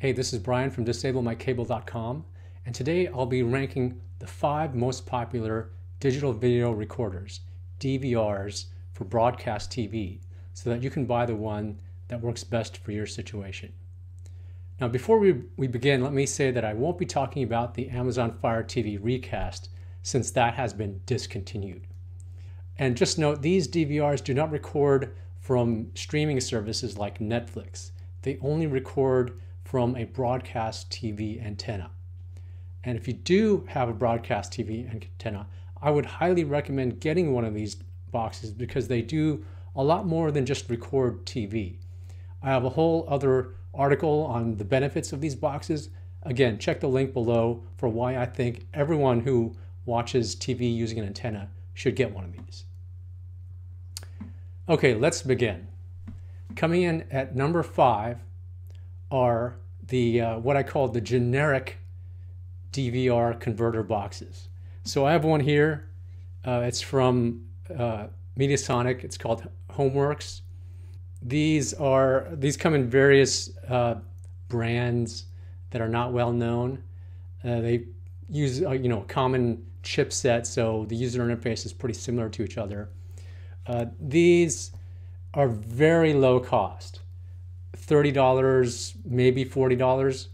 Hey, this is Brian from DisableMyCable.com, and today I'll be ranking the five most popular digital video recorders, DVRs, for broadcast TV, so that you can buy the one that works best for your situation. Now, before we, we begin, let me say that I won't be talking about the Amazon Fire TV recast, since that has been discontinued. And just note, these DVRs do not record from streaming services like Netflix. They only record from a broadcast TV antenna. And if you do have a broadcast TV antenna, I would highly recommend getting one of these boxes because they do a lot more than just record TV. I have a whole other article on the benefits of these boxes. Again, check the link below for why I think everyone who watches TV using an antenna should get one of these. Okay, let's begin. Coming in at number five are the uh, what I call the generic DVR converter boxes. So I have one here. Uh, it's from uh, Mediasonic. It's called HomeWorx. These are these come in various uh, brands that are not well known. Uh, they use uh, you know a common chipset, so the user interface is pretty similar to each other. these are very low cost. $30, maybe $40.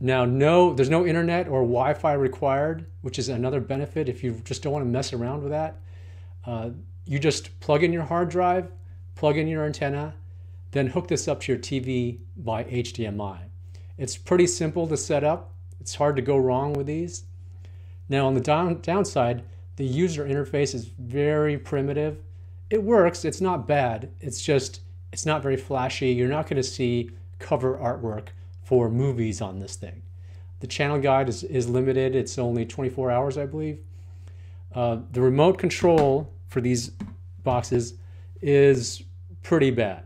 Now, no, there's no internet or Wi-Fi required, which is another benefit if you just don't want to mess around with that. Uh, you just plug in your hard drive, plug in your antenna, then hook this up to your TV by HDMI. It's pretty simple to set up. It's hard to go wrong with these. Now on the down, downside, the user interface is very primitive. It works, it's not bad. It's just it's not very flashy. You're not going to see cover artwork for movies on this thing. The channel guide is, is limited. It's only 24 hours, I believe. Uh, the remote control for these boxes is pretty bad.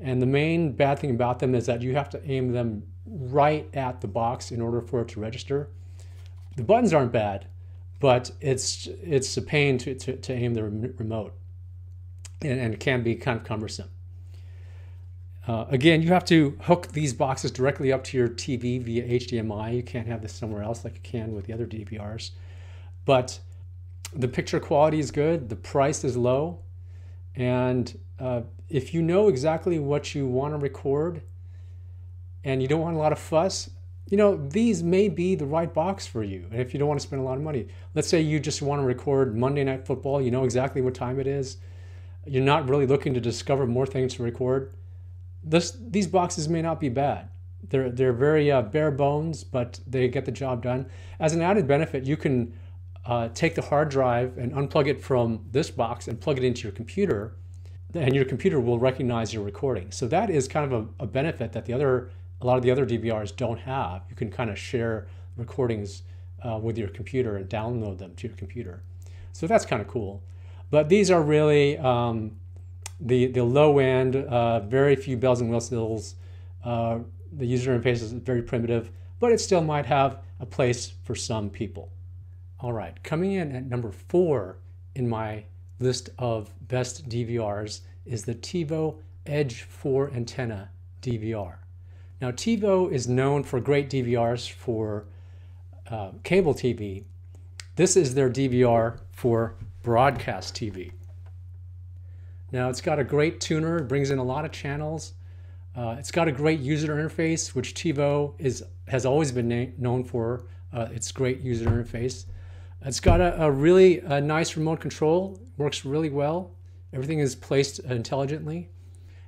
And the main bad thing about them is that you have to aim them right at the box in order for it to register. The buttons aren't bad, but it's it's a pain to, to, to aim the remote and, and can be kind of cumbersome. Uh, again, you have to hook these boxes directly up to your TV via HDMI. You can't have this somewhere else like you can with the other DVRs. But the picture quality is good, the price is low, and uh, if you know exactly what you want to record and you don't want a lot of fuss, you know, these may be the right box for you. And if you don't want to spend a lot of money, let's say you just want to record Monday Night Football, you know exactly what time it is. You're not really looking to discover more things to record this, these boxes may not be bad. They're, they're very uh, bare bones, but they get the job done. As an added benefit, you can uh, take the hard drive and unplug it from this box and plug it into your computer, and your computer will recognize your recording. So that is kind of a, a benefit that the other, a lot of the other DVRs don't have. You can kind of share recordings uh, with your computer and download them to your computer. So that's kind of cool. But these are really um, the, the low end, uh, very few bells and whistles. Uh, the user interface is very primitive, but it still might have a place for some people. All right, coming in at number four in my list of best DVRs is the TiVo Edge for antenna DVR. Now, TiVo is known for great DVRs for uh, cable TV. This is their DVR for broadcast TV. Now it's got a great tuner, it brings in a lot of channels. Uh, it's got a great user interface, which TiVo is has always been known for uh, its great user interface. It's got a, a really a nice remote control, works really well. Everything is placed intelligently.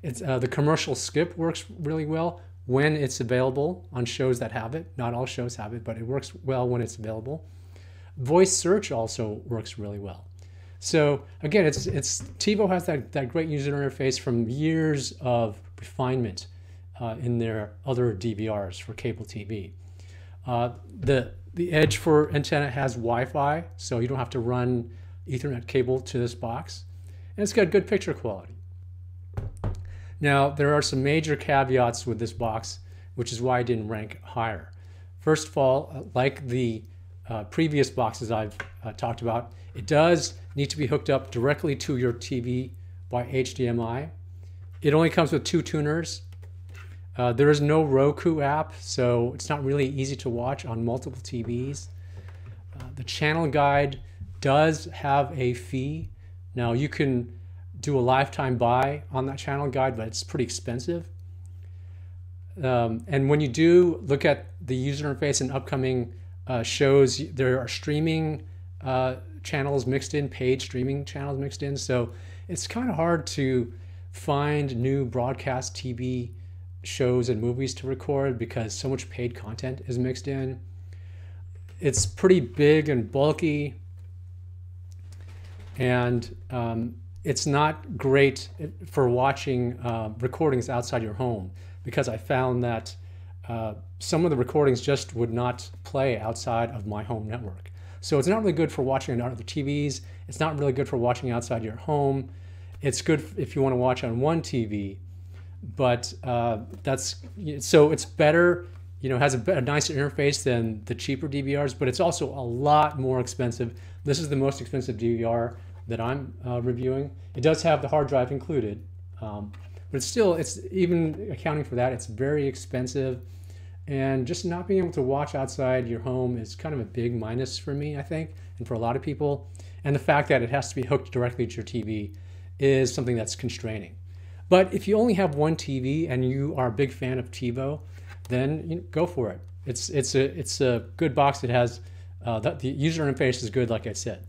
It's, uh, the commercial skip works really well when it's available on shows that have it. Not all shows have it, but it works well when it's available. Voice search also works really well. So again, it's it's TiVo has that, that great user interface from years of refinement uh, in their other DVRs for cable TV. Uh, the the Edge for antenna has Wi-Fi, so you don't have to run Ethernet cable to this box, and it's got good picture quality. Now there are some major caveats with this box, which is why I didn't rank higher. First of all, like the uh, previous boxes I've uh, talked about, it does need to be hooked up directly to your TV by HDMI. It only comes with two tuners. Uh, there is no Roku app, so it's not really easy to watch on multiple TVs. Uh, the channel guide does have a fee. Now you can do a lifetime buy on that channel guide, but it's pretty expensive. Um, and when you do look at the user interface and upcoming uh, shows, there are streaming uh, channels mixed in, paid streaming channels mixed in. So it's kind of hard to find new broadcast TV shows and movies to record because so much paid content is mixed in. It's pretty big and bulky, and um, it's not great for watching uh, recordings outside your home because I found that uh, some of the recordings just would not play outside of my home network. So it's not really good for watching on other TVs. It's not really good for watching outside your home. It's good if you want to watch on one TV, but uh, that's so it's better. You know, has a, a nicer interface than the cheaper DVRs, but it's also a lot more expensive. This is the most expensive DVR that I'm uh, reviewing. It does have the hard drive included, um, but it's still it's even accounting for that. It's very expensive and just not being able to watch outside your home is kind of a big minus for me, I think, and for a lot of people. And the fact that it has to be hooked directly to your TV is something that's constraining. But if you only have one TV and you are a big fan of TiVo, then you know, go for it. It's it's a it's a good box. It has uh, the, the user interface is good, like I said.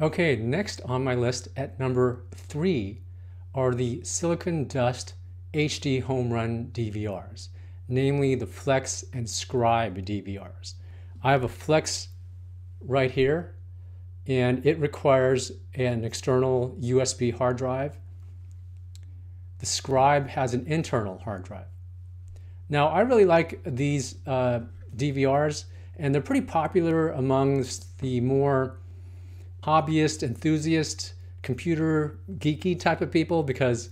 Okay, next on my list at number three are the SiliconDust HD Home Run DVRs namely the Flex and Scribe DVRs. I have a Flex right here, and it requires an external USB hard drive. The Scribe has an internal hard drive. Now, I really like these uh, DVRs, and they're pretty popular amongst the more hobbyist, enthusiast, computer geeky type of people because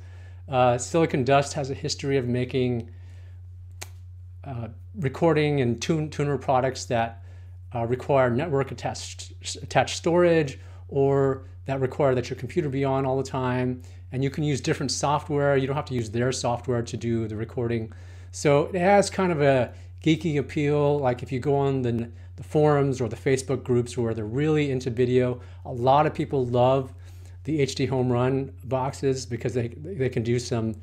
uh, SiliconDust has a history of making uh, recording and tune, tuner products that uh, require network attached, attached storage or that require that your computer be on all the time. And you can use different software. You don't have to use their software to do the recording. So it has kind of a geeky appeal. Like if you go on the, the forums or the Facebook groups where they're really into video, a lot of people love the HDHomeRun boxes because they, they can do some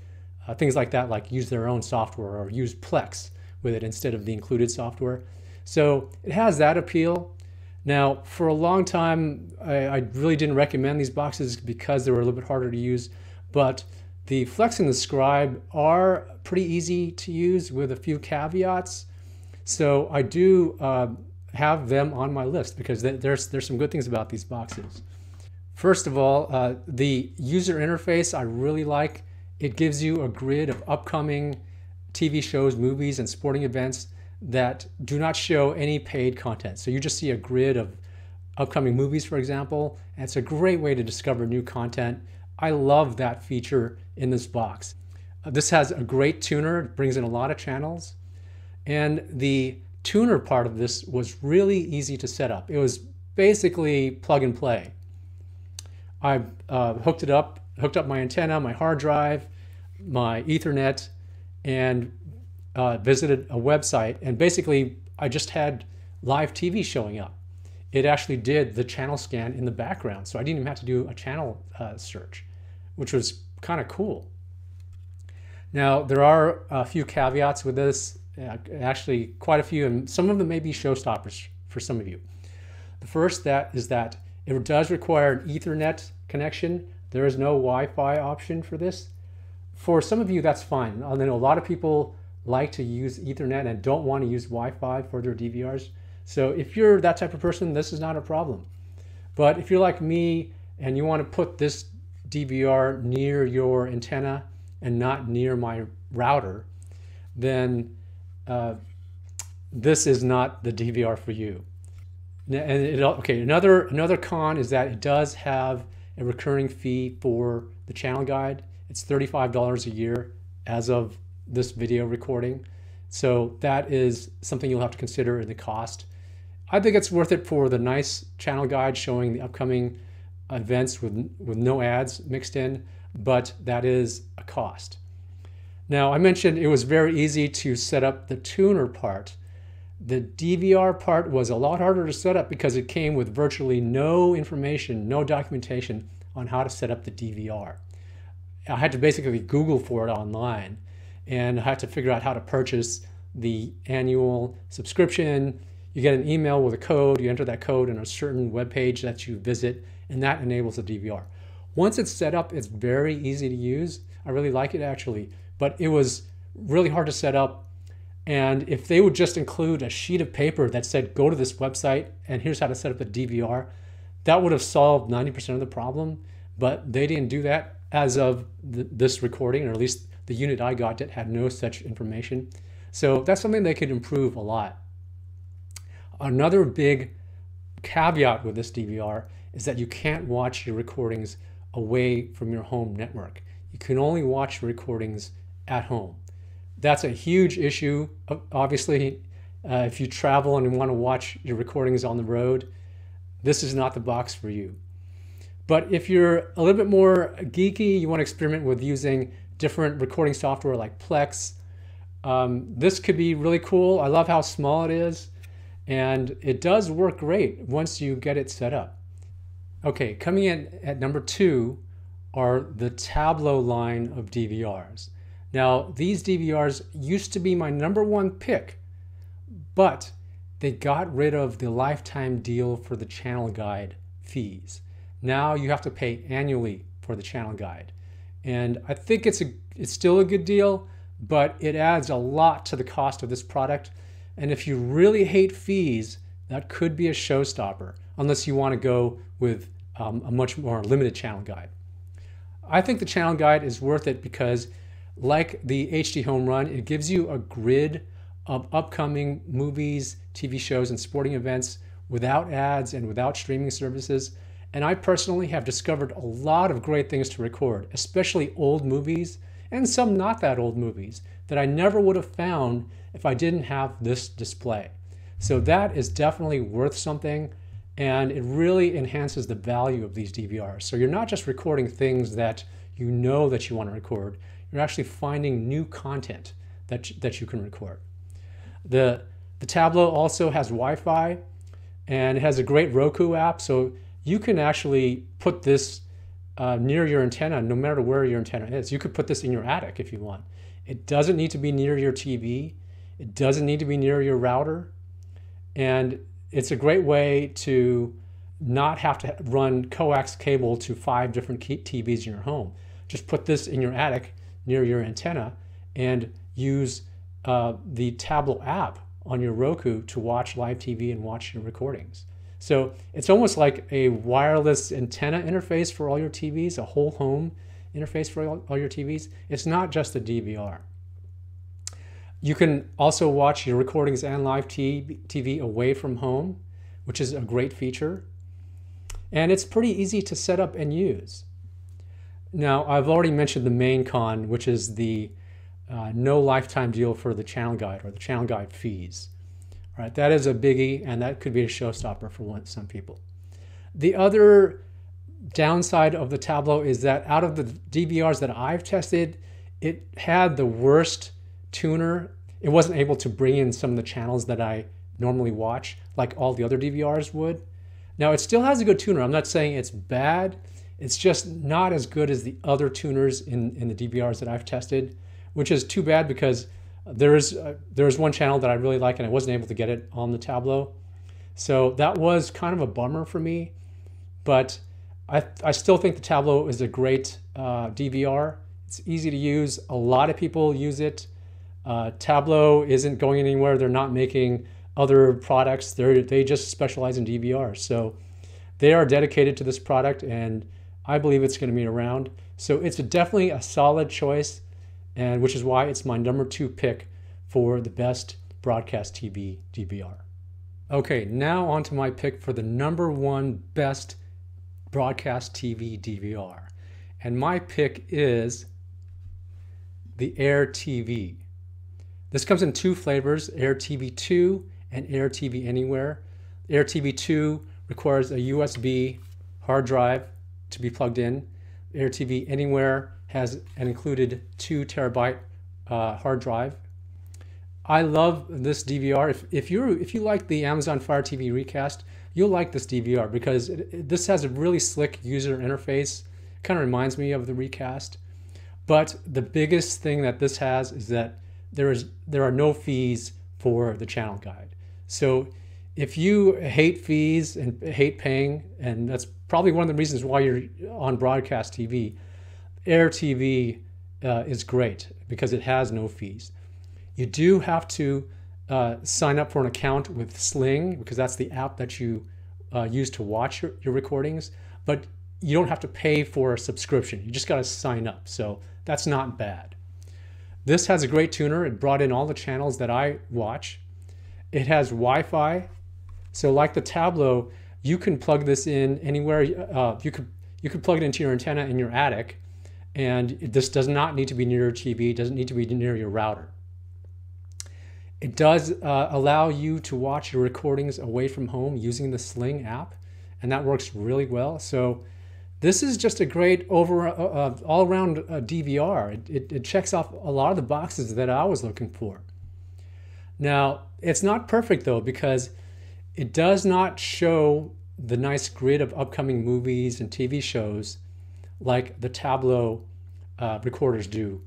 uh, things like that, like use their own software or use Plex with it instead of the included software. So it has that appeal. Now, for a long time, I, I, really didn't recommend these boxes because they were a little bit harder to use, but the Flex and the Scribe are pretty easy to use with a few caveats. So I do uh, have them on my list because there's, there's some good things about these boxes. First of all, uh, the user interface I really like. It gives you a grid of upcoming TV shows, movies, and sporting events that do not show any paid content. So you just see a grid of upcoming movies, for example, and it's a great way to discover new content. I love that feature in this box. Uh, this has a great tuner, it brings in a lot of channels, and the tuner part of this was really easy to set up. It was basically plug and play. I uh, hooked it up, hooked up my antenna, my hard drive, my Ethernet, and uh, visited a website, and basically I just had live TV showing up. It actually did the channel scan in the background, so I didn't even have to do a channel uh, search, which was kind of cool. Now, there are a few caveats with this, uh, actually quite a few, and some of them may be showstoppers for some of you. The first that is that it does require an Ethernet connection. There is no Wi-Fi option for this for some of you, that's fine. I know a lot of people like to use Ethernet and don't want to use Wi-Fi for their DVRs. So if you're that type of person, this is not a problem. But if you're like me and you want to put this DVR near your antenna and not near my router, then uh, this is not the DVR for you. And it, okay, another another con is that it does have a recurring fee for the channel guide. It's $35 a year as of this video recording. So that is something you'll have to consider in the cost. I think it's worth it for the nice channel guide showing the upcoming events with, with no ads mixed in, but that is a cost. Now, I mentioned it was very easy to set up the tuner part. The DVR part was a lot harder to set up because it came with virtually no information, no documentation on how to set up the DVR. I had to basically Google for it online and I had to figure out how to purchase the annual subscription. You get an email with a code, you enter that code in a certain web page that you visit, and that enables the DVR. Once it's set up, it's very easy to use. I really like it actually, but it was really hard to set up. And if they would just include a sheet of paper that said, go to this website and here's how to set up the DVR, that would have solved 90% of the problem. But they didn't do that as of the, this recording, or at least the unit I got it had no such information. So that's something they could improve a lot. Another big caveat with this DVR is that you can't watch your recordings away from your home network. You can only watch recordings at home. That's a huge issue. Obviously, uh, if you travel and want to watch your recordings on the road, this is not the box for you. But if you're a little bit more geeky, you want to experiment with using different recording software like Plex, um, this could be really cool. I love how small it is, and it does work great once you get it set up. Okay, coming in at number two are the Tablo line of DVRs. Now, these DVRs used to be my number one pick, but they got rid of the lifetime deal for the channel guide fees. Now you have to pay annually for the channel guide. And I think it's a it's still a good deal, but it adds a lot to the cost of this product. And if you really hate fees, that could be a showstopper, unless you want to go with um, a much more limited channel guide. I think the channel guide is worth it because like the HDHomeRun, it gives you a grid of upcoming movies, TV shows, and sporting events without ads and without streaming services. And I personally have discovered a lot of great things to record, especially old movies and some not that old movies that I never would have found if I didn't have this display. So that is definitely worth something and it really enhances the value of these DVRs. So you're not just recording things that you know that you want to record, you're actually finding new content that, that you can record. The, the Tablo also has Wi-Fi and it has a great Roku app. So you can actually put this uh, near your antenna, no matter where your antenna is. You could put this in your attic if you want. It doesn't need to be near your TV. It doesn't need to be near your router. And it's a great way to not have to run coax cable to five different TVs in your home. Just put this in your attic near your antenna and use uh, the Tablo app on your Roku to watch live TV and watch your recordings. So it's almost like a wireless antenna interface for all your TVs, a whole home interface for all, all your TVs. It's not just a DVR. You can also watch your recordings and live TV away from home, which is a great feature. And it's pretty easy to set up and use. Now, I've already mentioned the main con, which is the uh, no lifetime deal for the channel guide or the channel guide fees. Right, that is a biggie, and that could be a showstopper for some people. The other downside of the Tablo is that out of the DVRs that I've tested, it had the worst tuner. It wasn't able to bring in some of the channels that I normally watch, like all the other DVRs would. Now, it still has a good tuner. I'm not saying it's bad. It's just not as good as the other tuners in, in the DVRs that I've tested, which is too bad because there is uh, there is one channel that I really like, and I wasn't able to get it on the Tablo, so that was kind of a bummer for me. But I I still think the Tablo is a great uh, DVR. It's easy to use. A lot of people use it. Uh, Tablo isn't going anywhere. They're not making other products. They they just specialize in DVR. So they are dedicated to this product, and I believe it's going to be around. So it's definitely a solid choice and which is why it's my number two pick for the best broadcast TV DVR. Okay, now on to my pick for the number one best broadcast TV DVR. And my pick is the AirTV. This comes in two flavors, AirTV 2 and AirTV Anywhere. AirTV 2 requires a USB hard drive to be plugged in. AirTV Anywhere has an included two terabyte uh, hard drive. I love this DVR. If, if you if you like the Amazon Fire TV Recast, you'll like this DVR because it, it, this has a really slick user interface. Kind of reminds me of the Recast. But the biggest thing that this has is that there is there are no fees for the channel guide. So if you hate fees and hate paying, and that's probably one of the reasons why you're on broadcast TV, AirTV uh, is great because it has no fees. You do have to uh, sign up for an account with Sling because that's the app that you uh, use to watch your, your recordings, but you don't have to pay for a subscription. You just got to sign up. So that's not bad. This has a great tuner. It brought in all the channels that I watch. It has Wi-Fi. So like the Tablo, you can plug this in anywhere. Uh, you could you could plug it into your antenna in your attic, and this does not need to be near your TV. Doesn't need to be near your router. It does uh, allow you to watch your recordings away from home using the Sling app, and that works really well. So this is just a great over uh, uh all-around uh, DVR. It, it, it checks off a lot of the boxes that I was looking for. Now, it's not perfect though because it does not show the nice grid of upcoming movies and TV shows like the Tablo uh, recorders do.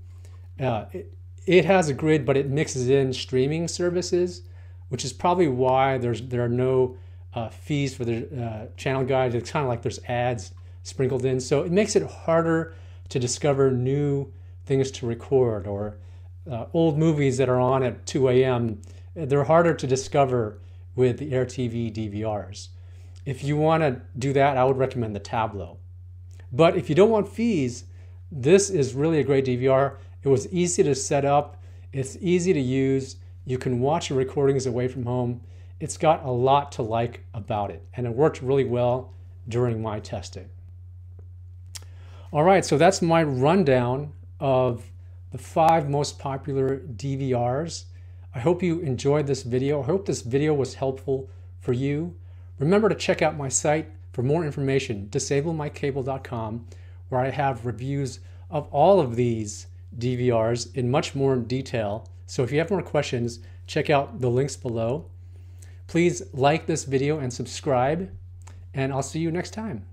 Uh, it, it has a grid, but it mixes in streaming services, which is probably why there's there are no uh, fees for the uh, channel guide. It's kind of like there's ads sprinkled in, so it makes it harder to discover new things to record or uh, old movies that are on at 2 a.m. They're harder to discover with the AirTV DVRs. If you want to do that, I would recommend the Tablo. But if you don't want fees, this is really a great DVR. It was easy to set up, it's easy to use. You can watch your recordings away from home. It's got a lot to like about it, and it worked really well during my testing. All right, so that's my rundown of the five most popular DVRs. I hope you enjoyed this video. I hope this video was helpful for you. Remember to check out my site for more information, disablemycable.com, where I have reviews of all of these DVRs in much more detail. So if you have more questions, check out the links below. Please like this video and subscribe, and I'll see you next time.